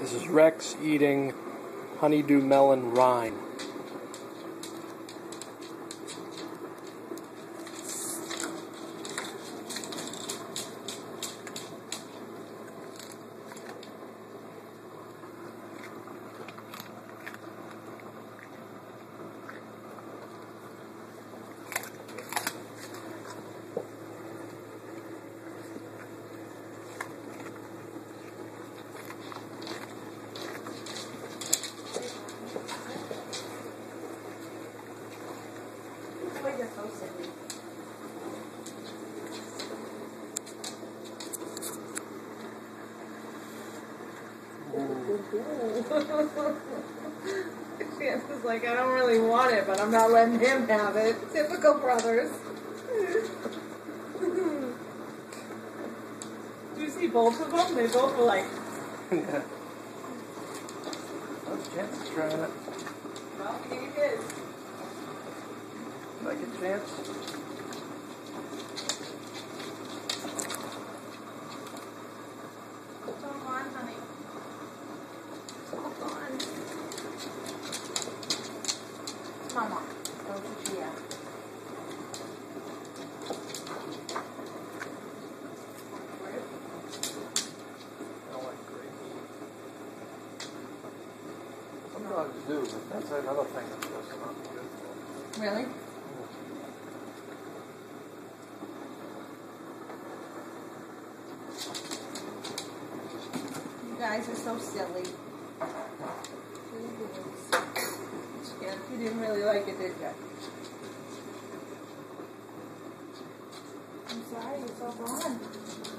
This is Rex eating honeydew melon rind. Chance is like, I don't really want it, but I'm not letting him have it. Typical brothers. Do you see both of them? They both were like, yeah. Oh, Chance is trying it. well, he is. Like a chance? Mama, go to Gia. I don't like grapes. Some dogs do, but that's another thing that's to not good for. Really? You guys are so silly. Yeah, you didn't really like it, did you? I'm sorry, it's all gone.